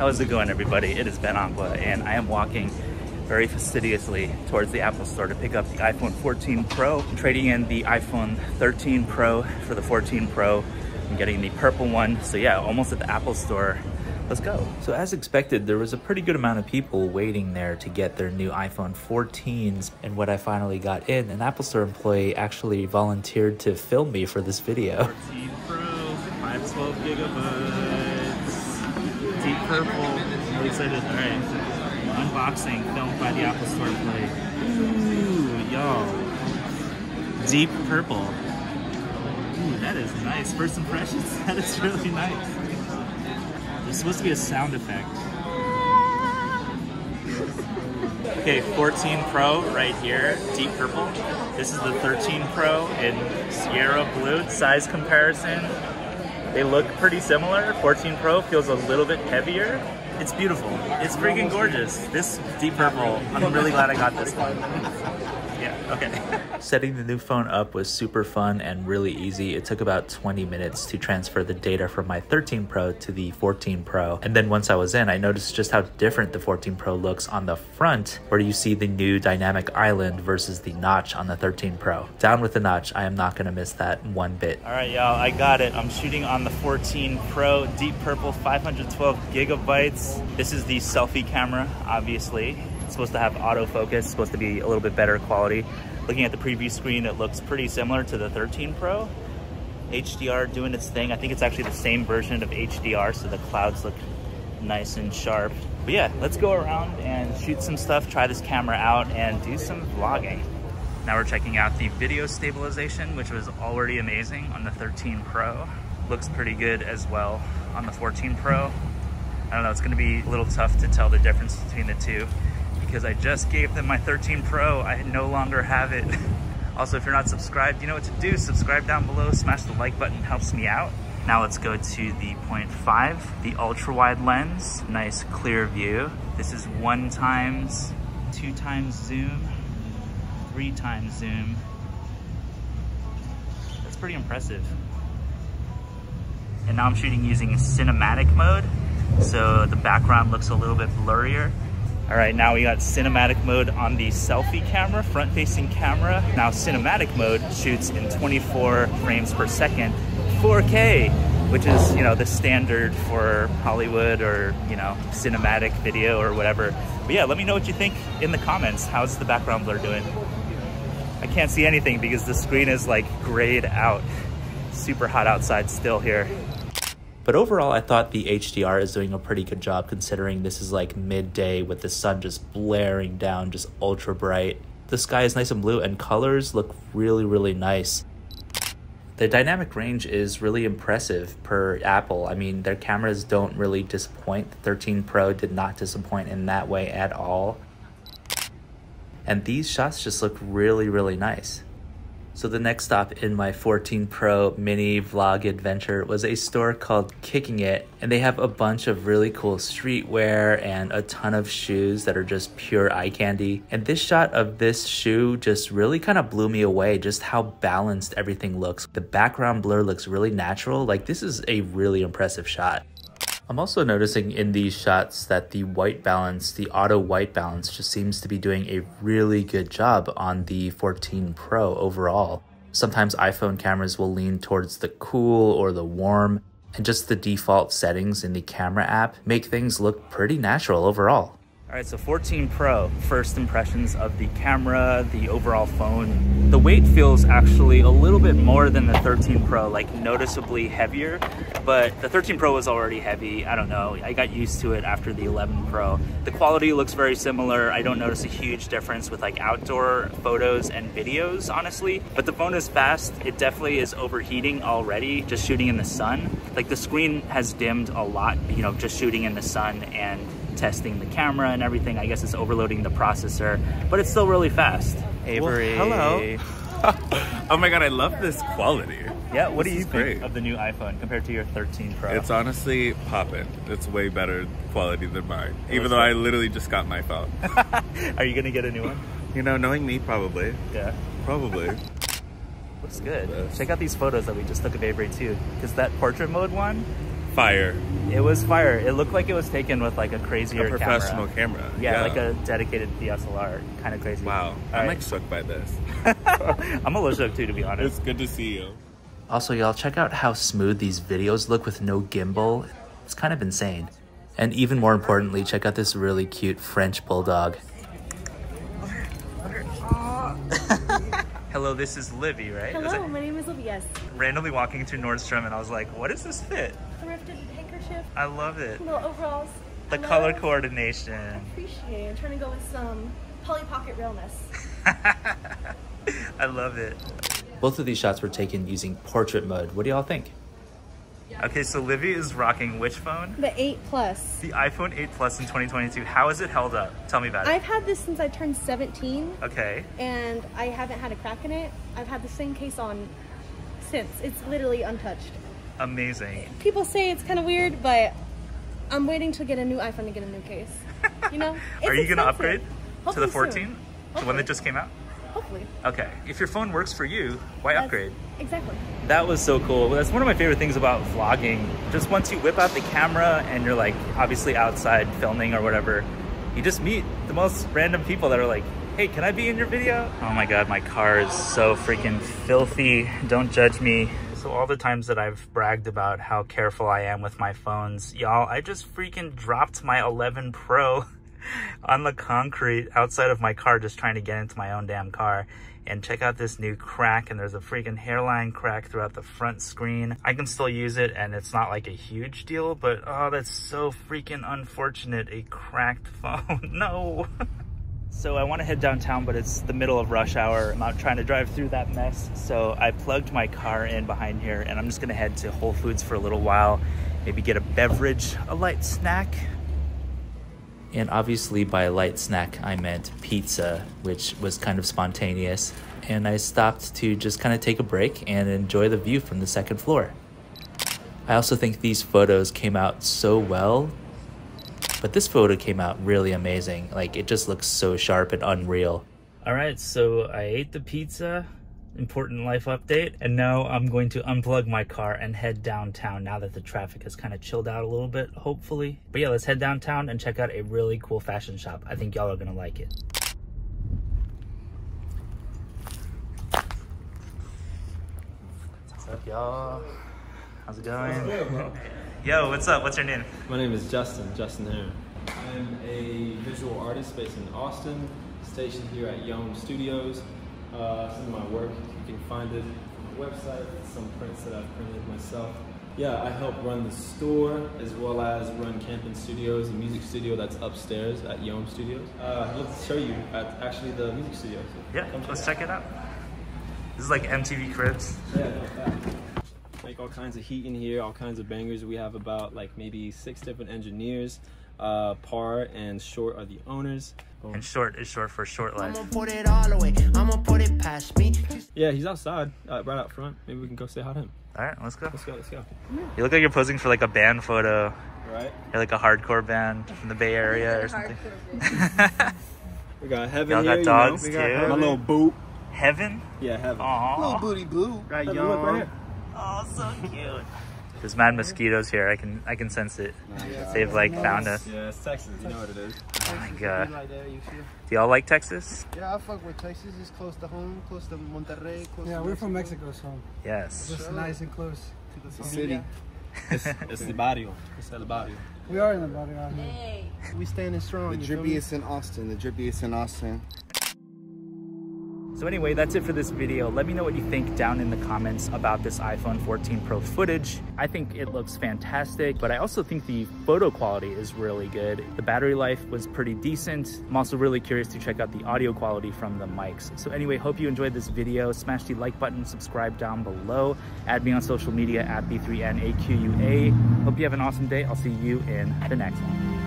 How's it going everybody? It is Ben Aqua and I am walking very fastidiously towards the Apple store to pick up the iPhone 14 Pro. I'm trading in the iPhone 13 Pro for the 14 Pro. I'm getting the purple one. So yeah, almost at the Apple store. Let's go. So as expected, there was a pretty good amount of people waiting there to get their new iPhone 14s. And when I finally got in, an Apple Store employee actually volunteered to film me for this video. 14 Pro, 512 gigabytes, deep purple. Really excited. All right, unboxing filmed by the Apple Store Play. Ooh, y'all. Deep purple. Ooh, that is nice. First impressions, that is really nice. It's supposed to be a sound effect. Okay, 14 Pro right here, deep purple. This is the 13 Pro in Sierra Blue. Size comparison, they look pretty similar. 14 Pro feels a little bit heavier. It's beautiful. It's freaking gorgeous. This deep purple, I'm really glad I got this one. Okay. Setting the new phone up was super fun and really easy. It took about 20 minutes to transfer the data from my 13 Pro to the 14 Pro. And then once I was in, I noticed just how different the 14 Pro looks on the front, where you see the new dynamic island versus the notch on the 13 Pro. Down with the notch, I am not gonna miss that one bit. All right, y'all, I got it. I'm shooting on the 14 Pro, deep purple, 512 gigabytes. This is the selfie camera, obviously. Supposed to have autofocus, supposed to be a little bit better quality. Looking at the preview screen, it looks pretty similar to the 13 Pro. HDR doing its thing. I think it's actually the same version of HDR, so the clouds look nice and sharp. But yeah, let's go around and shoot some stuff, try this camera out, and do some vlogging. Now we're checking out the video stabilization, which was already amazing on the 13 Pro. Looks pretty good as well on the 14 Pro. I don't know, it's gonna be a little tough to tell the difference between the two because I just gave them my 13 Pro. I no longer have it. also, if you're not subscribed, you know what to do. Subscribe down below, smash the like button, helps me out. Now let's go to the 0.5, the ultra wide lens, nice clear view. This is one times, two times zoom, three times zoom. That's pretty impressive. And now I'm shooting using cinematic mode. So the background looks a little bit blurrier. All right, now we got cinematic mode on the selfie camera, front facing camera. Now cinematic mode shoots in 24 frames per second, 4K, which is, you know, the standard for Hollywood or, you know, cinematic video or whatever. But yeah, let me know what you think in the comments. How's the background blur doing? I can't see anything because the screen is like grayed out. Super hot outside still here. But overall, I thought the HDR is doing a pretty good job considering this is like midday with the sun just blaring down, just ultra bright. The sky is nice and blue and colors look really, really nice. The dynamic range is really impressive per Apple. I mean, their cameras don't really disappoint. The 13 Pro did not disappoint in that way at all. And these shots just look really, really nice. So the next stop in my 14 Pro mini vlog adventure was a store called Kicking It, and they have a bunch of really cool streetwear and a ton of shoes that are just pure eye candy. And this shot of this shoe just really kind of blew me away, just how balanced everything looks. The background blur looks really natural, like this is a really impressive shot. I'm also noticing in these shots that the white balance, the auto white balance just seems to be doing a really good job on the 14 Pro overall. Sometimes iPhone cameras will lean towards the cool or the warm, and just the default settings in the camera app make things look pretty natural overall. All right, so 14 Pro, first impressions of the camera, the overall phone. The weight feels actually a little bit more than the 13 Pro, like noticeably heavier, but the 13 Pro was already heavy. I don't know, I got used to it after the 11 Pro. The quality looks very similar. I don't notice a huge difference with like outdoor photos and videos, honestly, but the phone is fast. It definitely is overheating already, just shooting in the sun. Like the screen has dimmed a lot, you know, just shooting in the sun and testing the camera and everything. I guess it's overloading the processor, but it's still really fast. Avery. Well, hello. oh my god, I love this quality. Yeah, what this do you think great. of the new iPhone compared to your 13 Pro? It's honestly popping. It's way better quality than mine, it even though I literally just got my phone. Are you gonna get a new one? You know, knowing me, probably. Yeah. Probably. Looks good. Check out these photos that we just took of Avery too, because that portrait mode one, fire. It was fire. It looked like it was taken with like a crazier A professional camera. camera. Yeah, like a dedicated DSLR. Kind of crazy. Wow. All I'm right. like shook by this. I'm a little shook too, to be honest. It's good to see you. Also, y'all, check out how smooth these videos look with no gimbal. It's kind of insane. And even more importantly, check out this really cute French bulldog. Hello, this is Livy, right? Is Hello, it- my name is Olivia. Yes. randomly walking through Nordstrom and I was like, what is this fit? Thrifted handkerchief, I love it. little overalls. The I color love- coordination. Appreciate. it. I'm trying to go with some Polly Pocket realness. I love it. Both of these shots were taken using portrait mode. What do y'all think? Okay, so Livy is rocking which phone? The 8 Plus. The iPhone 8 Plus in 2022. How has it held up? Tell me about it. I've had this since I turned 17, Okay. and I haven't had a crack in it. I've had the same case on since. It's literally untouched. Amazing. People say it's kind of weird, but I'm waiting to get a new iPhone to get a new case. You know? Are you gonna expensive. upgrade to the soon. 14? The one that just came out? Hopefully. Okay. If your phone works for you, why That's- upgrade? Exactly. That was so cool. That's one of my favorite things about vlogging. Just once you whip out the camera and you're like obviously outside filming or whatever, you just meet the most random people that are like, hey, can I be in your video? Oh my God, my car is so freaking filthy. Don't judge me. So all the times that I've bragged about how careful I am with my phones, y'all, I just freaking dropped my 11 Pro on the concrete outside of my car just trying to get into my own damn car. And check out this new crack and there's a freaking hairline crack throughout the front screen. I can still use it and it's not like a huge deal but oh that's so freaking unfortunate a cracked phone. No so i want to head downtown but it's the middle of rush hour i'm not trying to drive through that mess so i plugged my car in behind here and i'm just gonna head to whole foods for a little while maybe get a beverage a light snack And obviously, by light snack, I meant pizza, which was kind of spontaneous. And I stopped to just kind of take a break and enjoy the view from the second floor. I also think these photos came out so well, but this photo came out really amazing. Like, it just looks so sharp and unreal. All right, so I ate the pizza, important life update, and now I'm going to unplug my car and head downtown now that the traffic has kind of chilled out a little bit, hopefully. But yeah, let's head downtown and check out a really cool fashion shop. I think y'all are gonna like it. What's up, y'all? How's it going? Yo, what's up? What's your name? My name is Justin, Justin Heron. I'm a visual artist based in Austin, stationed here at Yomme Studios. Uh, some of my work, you can find it on my website, some prints that I've printed myself. Yeah, I help run the store as well as run Camping Studios, a music studio that's upstairs at Yomme Studios. Uh, I'd love to show you at actually the music studio. so Yeah, come let's it check it out. This is like MTV Cribs. yeah, no, fact. Make all kinds of heat in here, all kinds of bangers. We have about like maybe six different engineers. Uh, Par and Short are the owners. Boom. And short is short for short life. I'ma put it all away. I'ma put it past me. Yeah, he's outside, uh, right out front. Maybe we can go say hi to him. All right, let's go. Let's go, let's go. You look like you're posing for like a band photo. All right. You're like a hardcore band from the Bay Area or something. We got Heaven Y'all here. got you dogs, know. We too? got my little boot. Heaven? Yeah, Heaven. Aww. Little Booty boo. Right, Heaven, look right here. Oh, so cute. There's mad mosquitoes here. I can I can sense it. They've like found us. Yeah, it's Texas. You know what it is. Oh my god. Right there. Do y'all like Texas? Yeah, I fuck with Texas. It's close to home, close to Monterrey. Close Yeah, to we're from Mexico, so Yes. just nice and close. To the city. It's, it's the barrio. It's el barrio. We are in the barrio. out here. We standing strong. The you feel drippiest in Austin. The drippiest in Austin. So anyway, that's it for this video. Let me know what you think down in the comments about this iPhone 14 Pro footage. I think it looks fantastic, but I also think the photo quality is really good. The battery life was pretty decent. I'm also really curious to check out the audio quality from the mics. So anyway, hope you enjoyed this video. Smash the like button, subscribe down below. Add me on social media at B3NAQUA. Hope you have an awesome day. I'll see you in the next one.